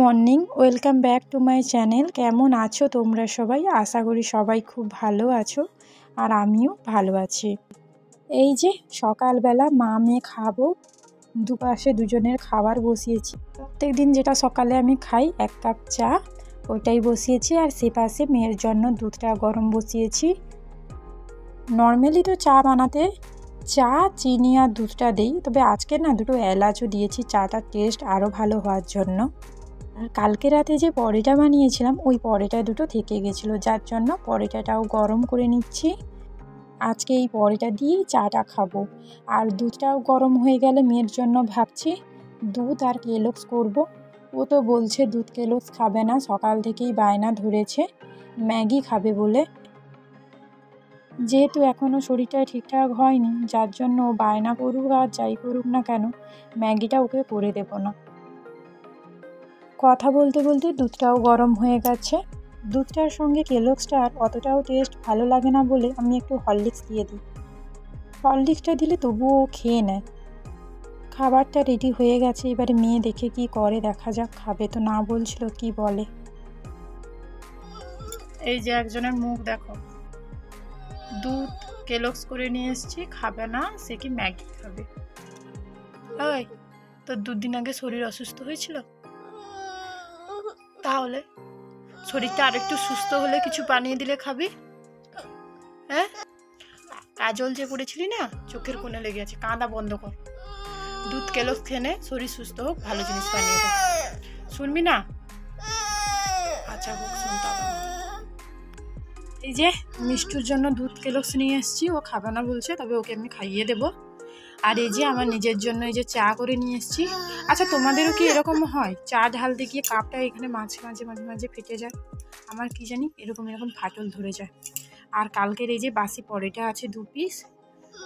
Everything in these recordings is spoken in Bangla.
Morning, welcome back to my channel. কেমন আছো তোমরা সবাই? আশা করি সবাই খুব ভালো আছো আর আমিও ভালো আছি। এই যে সকালবেলা মা মেয়ে খাব, দুপাশে দুজনের খাবার বসিয়েছি। প্রত্যেক দিন যেটা সকালে আমি খাই, এক কাপ চা, ওইটাই বসিয়েছি। আর সে পাশে মেয়ের জন্য দুধটা গরম বসিয়েছি। নর্মালি তো চা বানাতে চা, চিনি আর দুধটা দিই, তবে আজকে না দুটো এলাচও দিয়েছি। চাটার টেস্ট আরও ভালো হওয়ার জন্য। আর কালকে রাতে যে পরেটা বানিয়েছিলাম, ওই পরেটা দুটো থেকে গেছিল। যার জন্য পরেটাটাও গরম করে নিচ্ছি। আজকে এই পরেটা দিয়েই চাটা খাব। আর দুধটাও গরম হয়ে গেলে মেয়ের জন্য ভাবছি, দুধ আর কেলক্স করব। ও তো বলছে, দুধ কেলক্স খাবে না, সকাল থেকেই বায়না ধরেছে। ম্যাগি খাবে বলে। যেহেতু এখনও শরীরটা ঠিকঠাক হয়নি, যার জন্য বায়না করুক আর যাই করুক না কেন, ম্যাগিটা ওকে করে দেব না। কথা বলতে বলতে দুধটাও গরম হয়ে গেছে। দুধটার সঙ্গে কেলক্সটার অতটাও টেস্ট ভালো লাগে না বলে আমি একটু হরলিক্স দিয়ে দিই। হরলিক্সটা দিলে তবুও খেয়ে নেয়। খাবারটা রেডি হয়ে গেছে, এবারে মেয়ে দেখে কি করে, দেখা যাক খাবে তো না বলছিল কি বলে। এই যে একজনের মুখ দেখো। দুধ কেলক্স করে নিয়ে এসেছি, খাবে না, সে কি ম্যাগি খাবে। ওই, তোর দুদিন আগে শরীর অসুস্থ হয়েছিল? তাহলে? শরীরটা আরেকটু সুস্থ হলে কিছু বানিয়ে দিলে খাবি? হ্যাঁ? কাজল যে পড়েছিলি না, চোখের কোণে লেগে আছে, কাঁদা বন্ধ কর। দুধ কেলক্স খেনে শরীর সুস্থ হোক, ভালো জিনিস বানিয়ে দে। শুনবি না? আচ্ছা হোক শুনতে এই যে, মিষ্টুর জন্য দুধ কেলক্স নিয়ে এসেছি, ও খাবে না বলছে, তবে ওকে আমি খাইয়ে দেবো। আর এই যে আমার নিজের জন্য এই যে চা করে নিয়ে এসেছি। আচ্ছা তোমাদেরও কি এরকম হয়? চা ঢালতে গিয়ে কাপটা এখানে মাঝে মাঝে মাঝে মাঝে ফেটে যায়। আমার কি জানি এরকম এরকম ফাটল ধরে যায়। আর কালকের এই যে বাসি পরেটা আছে দু পিস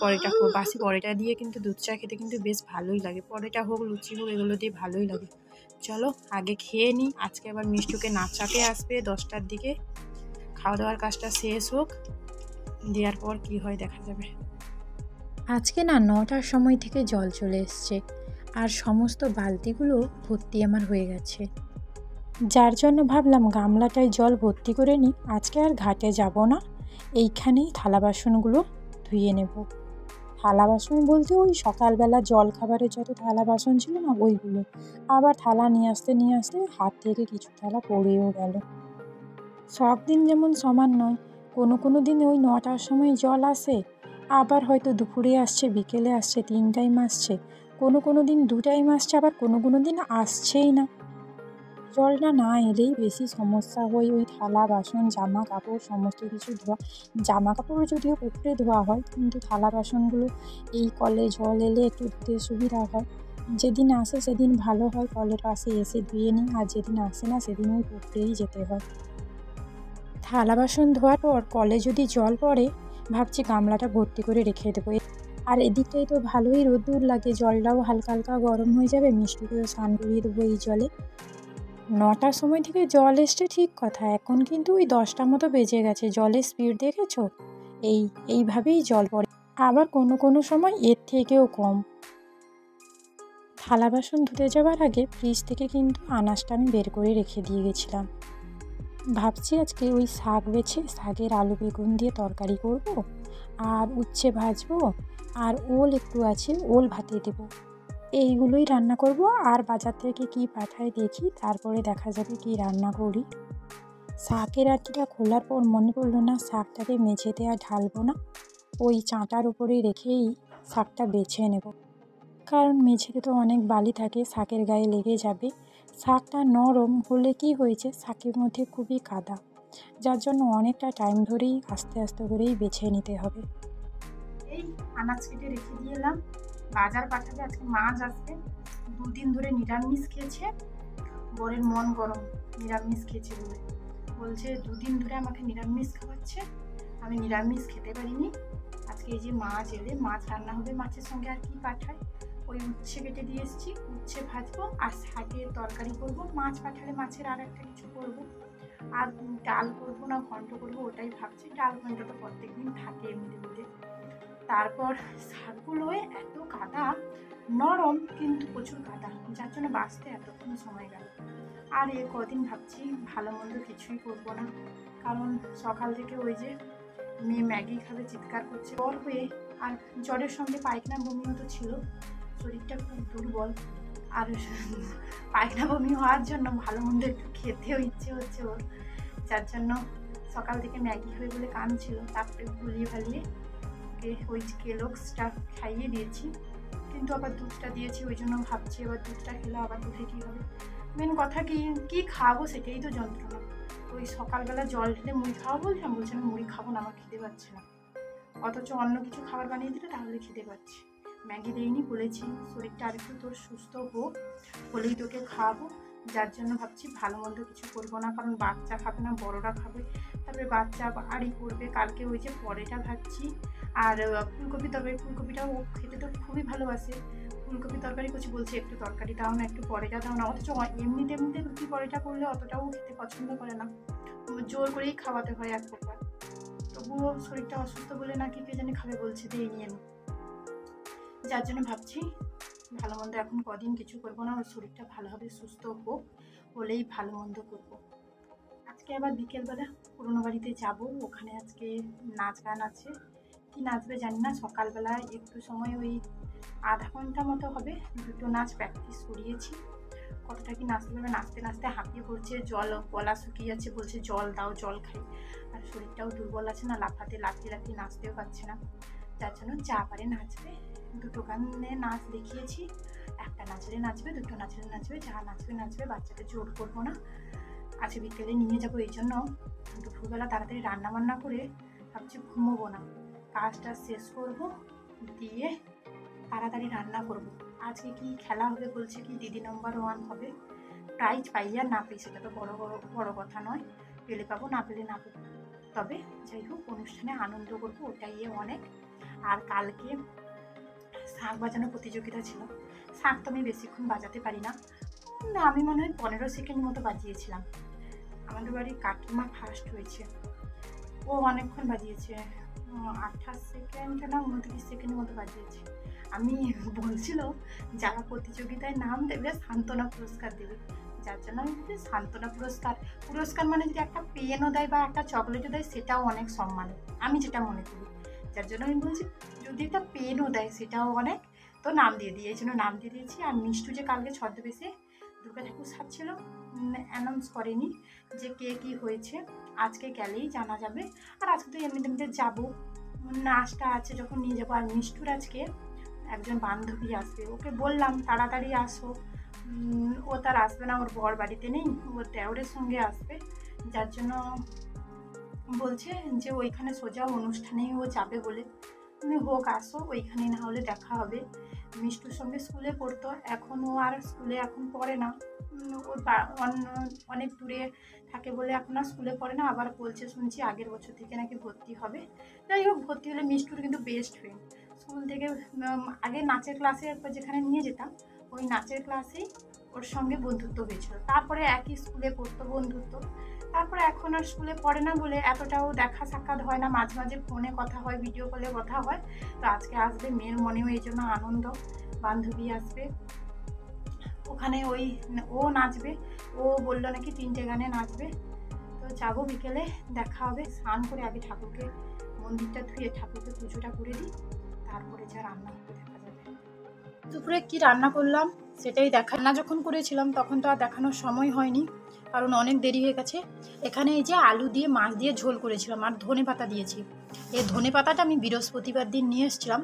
পরেটা হোক বাসি পরেটা দিয়ে কিন্তু দুধ চা খেতে কিন্তু বেশ ভালোই লাগে। পরেটা হোক, লুচি হোক, এগুলো দিয়ে ভালোই লাগে। চলো, আগে খেয়ে নিই আজকে আবার মিষ্টুকে নাচাতে আসবে দশটার দিকে। খাওয়া দাওয়ার কাজটা শেষ হোক, দেওয়ার পর কি হয় দেখা যাবে। আজকে না নটার সময় থেকে জল চলে এসছে আর সমস্ত বালতিগুলো ভর্তি আমার হয়ে গেছে। যার জন্য ভাবলাম গামলাটায় জল ভর্তি করে নিই, আজকে আর ঘাটে যাব না। এইখানেই থালা বাসনগুলো ধুয়ে নেব। থালা বাসন বলতে ওই সকালবেলা জল খাবারের যত থালা বাসন ছিল না ওইগুলো, আবার থালা নিয়ে আসতে নিয়ে আসতে হাত থেকে কিছু থালা পড়েও গেল। সব দিন যেমন সমান নয়, কোনো কোনো দিন ওই নটার সময় জল আসে আবার হয়তো দুপুরে আসছে, বিকেলে আসছে তিন টাইম আসছে। কোনো কোনো দিন দু টাইম আসছে, আবার কোনো কোনো দিন আসছেই না। জলটা না এলেই বেশি সমস্যা হয়। ওই থালা, বাসন জামা কাপড় সমস্ত কিছু ধোয়া। জামা কাপড় যদিও পুকুরে ধোয়া হয়, কিন্তু থালা, বাসনগুলো এই কলে জল এলে একটু ধুতে সুবিধা হয়। যেদিন আসে সেদিন ভালো হয় কলের পাশে এসে ধুয়ে নিই। আর যেদিন আসে না, সেদিন ওই পুকুরেই যেতে হয়। থালা, বাসন ধোয়ার পর কলে যদি জল পড়ে ভাবছি গামলাটা ভর্তি করে রেখে দেবো। আর এদিকটাই তো ভালোই রোদ্দুর লাগে, জলটাও হালকা হালকা গরম হয়ে যাবে, মিষ্টি মিষ্টিকেও স্নান করিয়ে দেবো এই জলে। নটার সময় থেকে জল এসছে ঠিক কথা, এখন কিন্তু ওই দশটা মতো বেজে গেছে, জলের স্পিড দেখেছ? এই এইভাবেই জল পড়ে। আবার কোনো কোনো সময় এর থেকেও কম। থালা বাসন ধুতে যাওয়ার আগে ফ্রিজ থেকে কিন্তু আনাজটা আমি বের করে রেখে দিয়ে গেছিলাম। ভাবছি আজকে ওই শাক বেছে শাকের আলু বেগুন দিয়ে তরকারি করব আর উচ্ছে ভাজবো আর ওল একটু আছে, ওল ভাতে দেবো। এইগুলোই রান্না করব আর বাজার থেকে কি পাঠায় দেখি, তারপরে দেখা যাবে কি রান্না করি। শাকের আটিটা খোলার পর মনে পড়ল না শাকটাকে মেঝেতে আর ঢালবো না, ওই চাঁটার উপরে রেখেই শাকটা বেছে নেব। কারণ মেঝেতে তো অনেক বালি থাকে, শাকের গায়ে লেগে যাবে শাকটা নরম হলে কি হয়েছে? শাকের মধ্যে খুবই কাদা। যার জন্য অনেকটা টাইম ধরেই আস্তে আস্তে করেই বেছে নিতে হবে। এই আনাজ কেটে রেখে দিয়ে এলাম। বাজার পাঠাবে, আজকে মাছ আসবে। দুদিন ধরে নিরামিষ খেয়েছে। বরের মন গরম, নিরামিষ খেয়েছে বলে। বলছে, দুদিন ধরে আমাকে নিরামিষ খাওয়াচ্ছে। আমি নিরামিষ খেতে পারিনি। আজকে এই যে মাছ এলে, মাছ রান্না হবে মাছের সঙ্গে আর কি পাঠায়? ওই উচ্ছে কেটে দিয়ে এসেছি, উচ্ছে ভাজবো আর শাকের তরকারি করব, মাছ পাঠালে মাছের আর একটা কিছু করব। আর ডাল করব না, ঘন্ট করব, ওটাই ভাবছি, ডাল ঘন্ট তো প্রত্যেক দিন থাকে এমনিতে তারপর শাকগুলোয় এত কাদা, নরম কিন্তু প্রচুর কাদা, যার জন্য বাঁচতে এতক্ষণ সময় গেল। আর এ কদিন ভাবছি ভালো মন্দ কিছুই করব না, কারণ সকাল থেকে ওই যে মেয়ে ম্যাগি খাবে, চিৎকার করছে জ্বর হয়ে আর জ্বরের সঙ্গে পায়খানা বমিও তো ছিল। শরীরটা খুব দুর্বল। আর পায়খানা বমি হওয়ার জন্য ভালো মন্দ একটু খেতেও ইচ্ছে হচ্ছে ওর। যার জন্য সকাল থেকে ম্যাগি হয়ে বলে কান ছিল তারপরে ভুলিয়ে ভালিয়ে ওকে ওই কেলক্সটা খাইয়ে দিয়েছি। কিন্তু আবার দুধটা দিয়েছি, ওই জন্য ভাবছি এবার দুধটা খেলে আবার দুধে কী হবে? মেন কথা কি, কী খাব সেটাই তো যন্ত্রণা। ওই সকালবেলা জল ঢেলে মুড়ি খাওয়া বলছিলাম, বলছি আমি মুড়ি খাব না, আমার খেতে পাচ্ছে না। অথচ অন্য কিছু খাবার বানিয়ে দিলে তাহলে খেতে পাচ্ছে। ম্যাগি দেইনি, বলেছি। শরীরটা আরেকটু তোর সুস্থ হোক বলেই তোকে খাওয়াবো। যার জন্য ভাবছি ভালো মন্দ কিছু করব না, কারণ বাচ্চা খাবে না, বড়রা খাবে। তারপরে বাচ্চা বাড়ি করবে, কালকে ওই যে পরেটা ভাবছি আর ফুলকপি তরকারি, ফুলকপিটাও খেতে তো খুবই ভালোবাসে। ফুলকপি তরকারি করছি বলছে, একটু তরকারি দাও না, একটু পরেটা দাও না। অথচ এমনিতে এমনিতে রুটি পরেটা করলে অতটাও খেতে পছন্দ করে না। জোর করেই খাওয়াতে হয় এক প্রকার। তবুও শরীরটা অসুস্থ বলে নাকি কে জানি খাবে বলছে দিয়ে নিয়ে নি যার জন্য ভাবছি ভালো মন্দ এখন কদিন কিছু করব না, ওর শরীরটা ভালোভাবে সুস্থ হোক হলেই ভালো মন্দ করব। আজকে আবার বিকেলবেলা পুরোনো বাড়িতে যাব, ওখানে আজকে নাচ গান আছে। কি নাচবে জানি না, সকালবেলা একটু সময় ওই আধা ঘণ্টা মতো হবে, দুটো নাচ প্র্যাকটিস করিয়েছি। কতটা কি নাচতে পারবে নাচতে নাচতে হাঁপিয়ে পড়ছে, জল গলা শুকিয়ে যাচ্ছে, বলছে জল দাও, জল খাই। আর শরীরটাও দুর্বল আছে না, লাফাতে, লাফিয়ে লাফিয়ে নাচতেও পারছে না। যার জন্য যা পারে নাচবে। দুটো গানে নাচ দেখিয়েছি। একটা নাচলে নাচবে, দুটো নাচলে নাচবে, যা নাচবে নাচবে, বাচ্চাকে জোর করব না। আজকে বিকেলে নিয়ে যাব, এই জন্য দুপুরবেলা তাড়াতাড়ি রান্না বান্না করে ভাবছি ঘুমোবো না। কাজটা শেষ করব, দিয়ে তাড়াতাড়ি রান্না করব। আজকে কি খেলা হবে বলছে কি, দিদি নম্বর ওয়ান হবে। প্রাইজ পাই আর না পাই সেটা তো বড় বড় বড় কথা নয়। পেলে পাবো, না পেলে না পাবো। তবে যাই হোক, অনুষ্ঠানে আনন্দ করব, ওটাই অনেক। আর কালকে শাঁখ বাজানো প্রতিযোগিতা ছিল। শাঁখ তো আমি বেশিক্ষণ বাজাতে পারি না। আমি মনে হয় পনেরো সেকেন্ড মতো বাজিয়েছিলাম। আমাদের বাড়ির কাকিমা ফার্স্ট হয়েছে। ও অনেকক্ষণ বাজিয়েছে। আঠাশ সেকেন্ড না উনত্রিশ সেকেন্ড মতো বাজিয়েছে। আমি বলছিল, যারা প্রতিযোগিতায় নাম দেবে, সান্ত্বনা পুরস্কার দেবে। যার জন্য আমি বলি সান্ত্বনা পুরস্কার। পুরস্কার মানে যদি একটা পেনও দেয় বা একটা চকলেটও দেয়, সেটাও অনেক সম্মান। আমি যেটা মনে করি। যার জন্য আমি বলছি, যদি একটা পেনও দেয়, সেটাও অনেক। তো নাম দিয়ে দিই, এই জন্য নাম দিয়ে দিয়েছি। আর মিষ্টু যে কালকে ছদ্মবেশে দুর্গা ঠাকুর সাজছিল অ্যানাউন্স করেনি যে কে কী হয়েছে, আজকে গেলেই জানা যাবে। আর আজকে তো এমনি এমনিতে যাব। নাচটা আছে যখন নিয়ে যাব। আর মিষ্টুর আজকে একজন বান্ধবী আসবে। ওকে বললাম, তাড়াতাড়ি আসো। ও তার আসবে না, ওর বর বাড়িতে নেই। ওর দেওরের সঙ্গে আসবে। যার জন্য বলছে যে ওইখানে সোজা অনুষ্ঠানেই ও যাবে বলে। তুমি হোক, আসো ওইখানে না হলে দেখা হবে। মিষ্টুর সঙ্গে স্কুলে পড়তো, এখন ও আর স্কুলে এখন পড়ে না। ওর অন্য- অনেক দূরে থাকে বলে এখন আর স্কুলে পড়ে না। আবার বলছে, শুনছি আগের বছর থেকে নাকি ভর্তি হবে। যাই হোক, ভর্তি হলে মিষ্টুর কিন্তু বেস্ট ফ্রেন্ড স্কুল থেকে আগে নাচের ক্লাসে একবার যেখানে নিয়ে যেতাম, ওই নাচের ক্লাসেই ওর সঙ্গে বন্ধুত্ব হয়েছিল। তারপরে একই স্কুলে পড়তো বন্ধুত্ব। তারপরে এখন আর স্কুলে পড়ে না বলে এতটাও দেখা সাক্ষাৎ হয় না। মাঝে মাঝে ফোনে কথা হয় ভিডিও কলে কথা হয়। তো আজকে আসবে মেয়ের মনেও এই জন্য আনন্দ, বান্ধবী আসবে। ওখানে ওই ও নাচবে, ও বলল নাকি তিনটে গানে নাচবে। তো যাব বিকেলে, দেখা হবে। স্নান করে আগে ঠাকুরকে, মন্দিরটা ধুয়ে ঠাকুরকে পুজোটা করে দিই। তারপরে যা রান্না যাবে দুপুরে কি রান্না করলাম সেটাই দেখা রান্না যখন করেছিলাম তখন তো আর দেখানোর সময় হয়নি, কারণ অনেক দেরি হয়ে গেছে। এখানে এই যে আলু দিয়ে, মাছ দিয়ে ঝোল করেছিলাম আর ধনে পাতা দিয়েছি। এই ধনে পাতাটা আমি বৃহস্পতিবার দিন নিয়ে এসেছিলাম।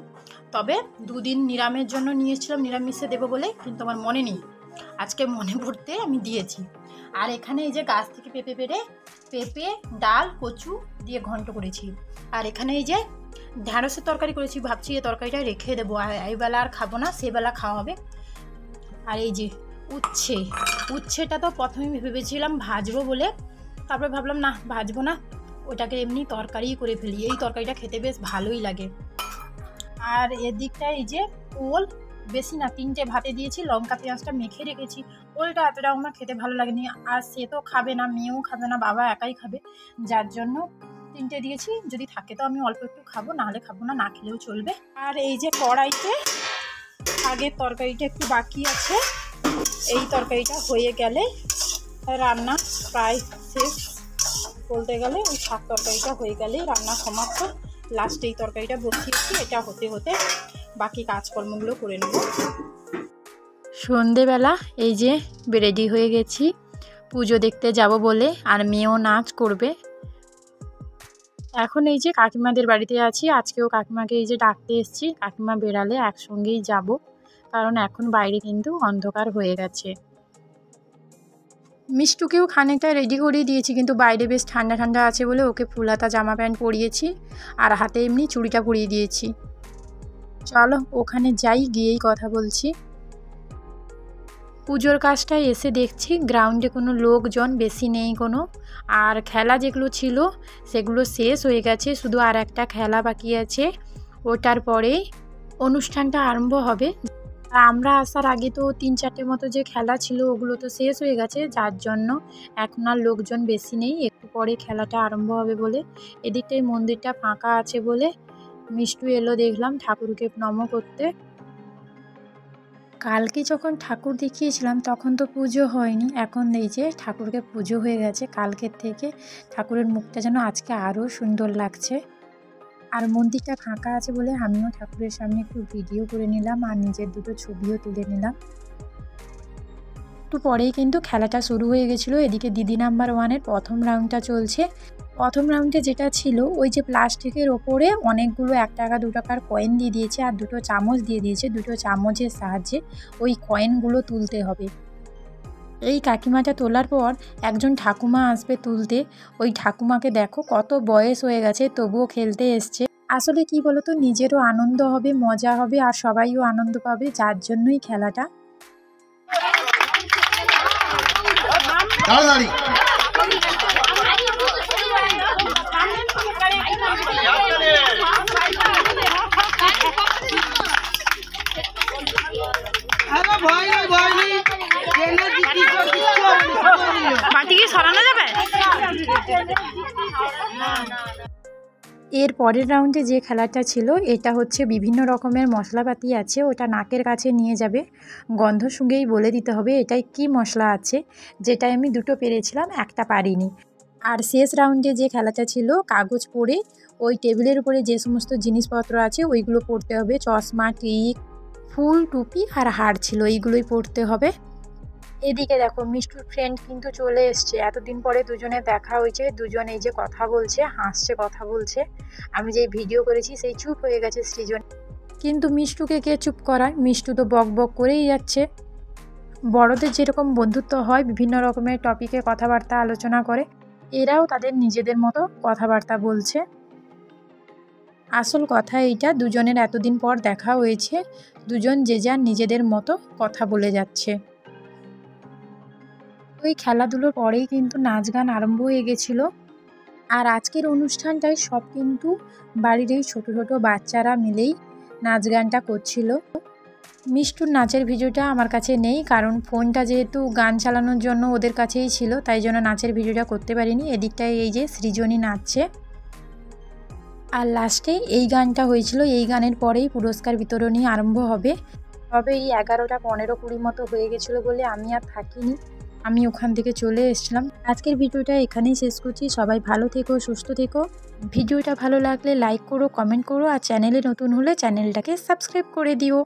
তবে দুদিন নিরামের জন্য নিয়ে এসেছিলাম, নিরামিষে দেবো বলে, কিন্তু আমার মনে নেই। আজকে মনে পড়তে আমি দিয়েছি। আর এখানে এই যে গাছ থেকে পেঁপে পেড়ে পেঁপে, ডাল, কচু দিয়ে ঘন্ট করেছি। আর এখানে এই যে ঢ্যাঁড়সের তরকারি করেছি, ভাবছি এই তরকারিটা রেখে দেবো। এইবেলা আর খাব না সেবেলা খাওয়া হবে। আর এই যে উচ্ছে, উচ্ছেটা তো প্রথমে ভেবেছিলাম ভাজবো বলে। তারপরে ভাবলাম, না, ভাজবো না। ওটাকে এমনি তরকারি করে ফেলি। এই তরকারিটা খেতে বেশ ভালোই লাগে। আর এদিকটা এই যে ওল, বেশি না, তিনটে ভাতে দিয়েছি, লঙ্কা, পেঁয়াজটা মেখে রেখেছি। ওলটা এতটা আমার খেতে ভালো লাগেনি। আর সে তো খাবে না, মেয়েও খাবে না, বাবা একাই খাবে। যার জন্য তিনটে দিয়েছি, যদি থাকে তো আমি অল্প একটু খাব, নাহলে খাব না না খেলেও চলবে। আর এই যে কড়াইতে, আগের তরকারিটা একটু বাকি আছে, এই তরকারিটা হয়ে গেলে রান্না প্রায় শেষ বলতে গেলে, ওই শাক তরকারিটা হয়ে গেলেই রান্না সমাপ্ত। লাস্টে এই তরকারিটা বসিয়েছি, এটা হতে হতে বাকি কাজকর্মগুলো করে নেব। সন্ধেবেলা এই যে রেডি হয়ে গেছি, পুজো দেখতে যাব বলে, আর মেয়েও নাচ করবে। এখন এই যে কাকিমাদের বাড়িতে আছি, আজকেও কাকিমাকে এই যে ডাকতে এসেছি, কাকিমা বেড়ালে একসঙ্গেই যাব। কারণ এখন বাইরে কিন্তু অন্ধকার হয়ে গেছে। মিষ্টুকেও খানিকটা রেডি করিয়ে দিয়েছি, কিন্তু বাইরে বেশ ঠান্ডা ঠান্ডা আছে বলে ওকে ফুলাতা জামা প্যান্ট পরিয়েছি আর হাতে এমনি চুড়িটা পরিয়ে দিয়েছি। চলো ওখানে যাই, গিয়েই কথা বলছি। পুজোর কাজটায় এসে দেখছি গ্রাউন্ডে কোনো লোকজন বেশি নেই কোনো। আর খেলা যেগুলো ছিল, সেগুলো শেষ হয়ে গেছে, শুধু আর একটা খেলা বাকি আছে। ওটার পরেই অনুষ্ঠানটা আরম্ভ হবে। আমরা আসার আগে তো তিন চারটে মতো যে খেলা ছিল, ওগুলো তো শেষ হয়ে গেছে, যার জন্য এখন আর লোকজন বেশি নেই। একটু পরে খেলাটা আরম্ভ হবে বলে। এদিকটাই মন্দিরটা ফাঁকা আছে বলে মিষ্টু এলো দেখলাম ঠাকুরকে নম করতে। কালকে যখন ঠাকুর দেখিয়েছিলাম, তখন তো পুজো হয়নি। এখন এই যে ঠাকুরকে পুজো হয়ে গেছে, কালকের থেকে ঠাকুরের মুখটা যেন আজকে আরও সুন্দর লাগছে। আর মন্দিরটা ফাঁকা আছে বলে আমিও ঠাকুরের সামনে একটু ভিডিও করে নিলাম আর নিজের দুটো ছবিও তুলে নিলাম। একটু পরেই কিন্তু খেলাটা শুরু হয়ে গেছিল। এদিকে দিদি নাম্বার ওয়ানের প্রথম রাউন্ডটা চলছে। প্রথম রাউন্ডে যেটা ছিল, ওই যে প্লাস্টিকের ওপরে অনেকগুলো এক টাকা, দু টাকার কয়েন দিয়ে দিয়েছে আর দুটো চামচ দিয়ে দিয়েছে। দুটো চামচের সাহায্যে ওই কয়েনগুলো তুলতে হবে। এই কাকিমাটা তোলার পর একজন ঠাকুমা আসবে তুলতে। ওই ঠাকুমাকে দেখো কত বয়স হয়ে গেছে, তবুও খেলতে এসছে। আসলে কি বলতো, নিজেরও আনন্দ হবে, মজা হবে আর সবাইও আনন্দ পাবে, যার জন্যই খেলাটা। ভয় নেই ভয় নেই। মাটি কি সরানো যাবে? এর পরের রাউন্ডে যে খেলাটা ছিল এটা হচ্ছে বিভিন্ন রকমের মশলাপাতি আছে ওটা নাকের কাছে নিয়ে যাবে। গন্ধ শুঁকেই বলে দিতে হবে এটাই কি মশলা আছে যেটাই আমি দুটো পেরেছিলাম একটা পারিনি। আর শেষ রাউন্ডে যে খেলাটা ছিল কাগজ পড়ে ওই টেবিলের উপরে যে সমস্ত জিনিসপত্র আছে ওইগুলো পড়তে হবে। চশমা টিক ফুল, টুপি আর হার ছিল, এইগুলোই পড়তে হবে। এদিকে দেখো, মিষ্টুর ফ্রেন্ড কিন্তু চলে এসছে। এতদিন পরে দুজনে দেখা হয়েছে, দুজন এই যে কথা বলছে, হাসছে, কথা বলছে। আমি যেই ভিডিও করেছি, সেই চুপ হয়ে গেছে সৃজন। কিন্তু মিষ্টুকে কে চুপ করায়? মিষ্টু তো বক বক করেই যাচ্ছে। বড়দের যেরকম বন্ধুত্ব হয়, বিভিন্ন রকমের টপিকে কথাবার্তা আলোচনা করে। এরাও তাদের নিজেদের মতো কথাবার্তা বলছে। আসল কথা এইটা, দুজনের এতদিন পর দেখা হয়েছে, দুজন যে যার নিজেদের মতো কথা বলে যাচ্ছে। ওই খেলাধুলোর পরেই কিন্তু নাচ গান আরম্ভ হয়ে গেছিল। আর আজকের অনুষ্ঠানটায় সব কিন্তু বাড়ির এই ছোটো ছোটো বাচ্চারা মিলেই নাচ গানটা করছিল। মিষ্টুর নাচের ভিডিওটা আমার কাছে নেই, কারণ ফোনটা যেহেতু গান চালানোর জন্য ওদের কাছেই ছিল, তাই জন্য নাচের ভিডিওটা করতে পারিনি। এদিকটায় এই যে সৃজনী নাচছে। আর লাস্টে এই গানটা হয়েছিল, এই গানের পরেই পুরস্কার বিতরণী আরম্ভ হবে। তবে এই এগারোটা পনেরো কুড়ি মতো হয়ে গেছিল বলে আমি আর থাকিনি। আমি ওখান থেকে চলে এসছিলাম। আজকের ভিডিওটা এখানেই শেষ করছি। সবাই ভালো থেকো, সুস্থ থেকো। ভিডিওটা ভালো লাগলে লাইক করো কমেন্ট করো, আর চ্যানেলে নতুন হলে চ্যানেলটাকে সাবস্ক্রাইব করে দিও।